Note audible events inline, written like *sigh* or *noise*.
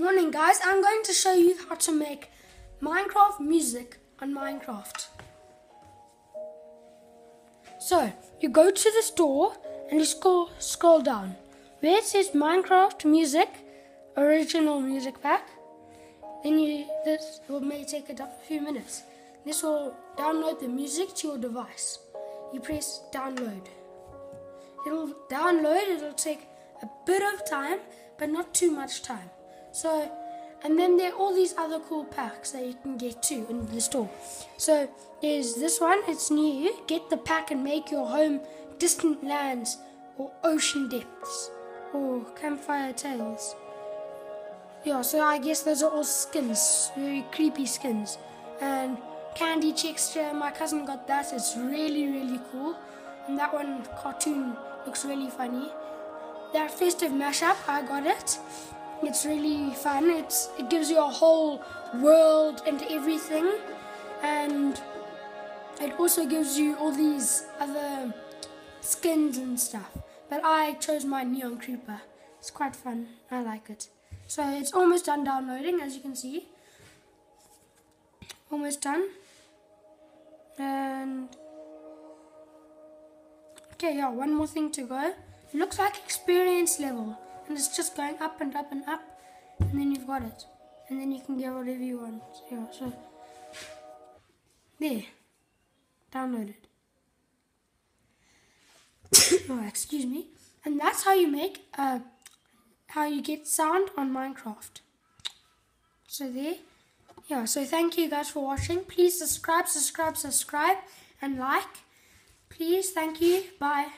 Morning guys, I'm going to show you how to make Minecraft music on Minecraft. So, you go to the store and you scroll, scroll down. Where it says Minecraft music, original music pack, then you, this will may take a few minutes. This will download the music to your device. You press download. It'll download, it'll take a bit of time, but not too much time. So, and then there are all these other cool packs that you can get too in the store. So there's this one, it's new. Get the pack and make your home distant lands or ocean depths or campfire tales. Yeah, so I guess those are all skins, very creepy skins. And candy texture, my cousin got that. It's really, really cool. And that one cartoon looks really funny. That festive mashup, I got it. It's really fun. It's it gives you a whole world and everything, and it also gives you all these other skins and stuff. But I chose my neon creeper. It's quite fun. I like it. So it's almost done downloading, as you can see. Almost done. And okay, yeah, one more thing to go. Looks like experience level and it's just going up and up and up and then you've got it. And then you can get whatever you want. Yeah so there. Downloaded. *coughs* Oh excuse me. And that's how you make uh how you get sound on minecraft. So there. Yeah so thank you guys for watching. Please subscribe subscribe subscribe and like. Please thank you. Bye